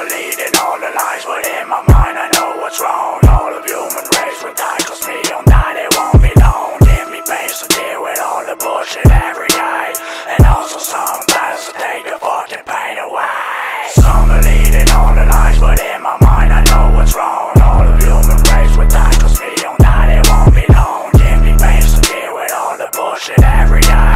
believing all the lies within my mind. I know what's wrong. All of human race will die Cause me on night it won't be gone. Give me pace to deal with all the bullshit every day And also sometimes to take the fucking pain away. Some believing all the lies but within my mind. I know what's wrong. All of human race will die Cause me on night it won't be gone. Give me pace to deal with all the bullshit every day